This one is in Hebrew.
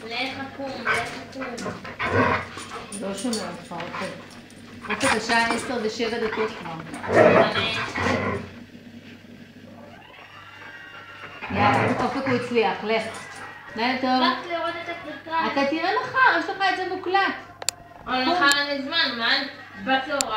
קום, לך קום. לא שומע אותך, אופק. אופק, השעה עשר ושבע דקות כבר. יאללה, אופק הוא הצליח, לך. לילה טוב. רק לראות את הקרקע. אתה תראה מחר, יש לך את זה מוקלט. אבל מחר אין לי זמן, מה? בצהריים.